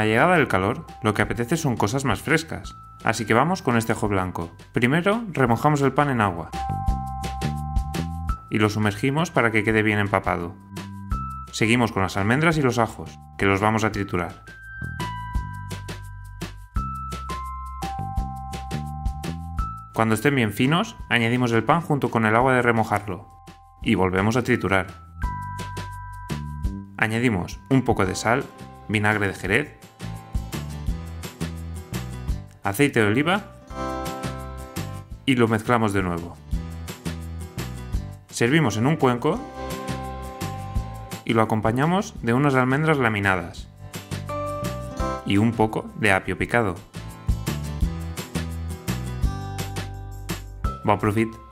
llegada del calor, lo que apetece son cosas más frescas, así que vamos con este ajo blanco. Primero remojamos el pan en agua y lo sumergimos para que quede bien empapado. Seguimos con las almendras y los ajos, que los vamos a triturar. Cuando estén bien finos, añadimos el pan junto con el agua de remojarlo y volvemos a triturar. Añadimos un poco de sal, vinagre de jerez, aceite de oliva y lo mezclamos de nuevo. Servimos en un cuenco y lo acompañamos de unas almendras laminadas y un poco de apio picado. Bon profit!